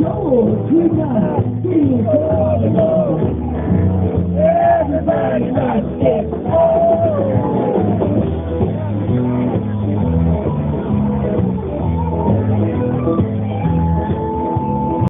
Go, keep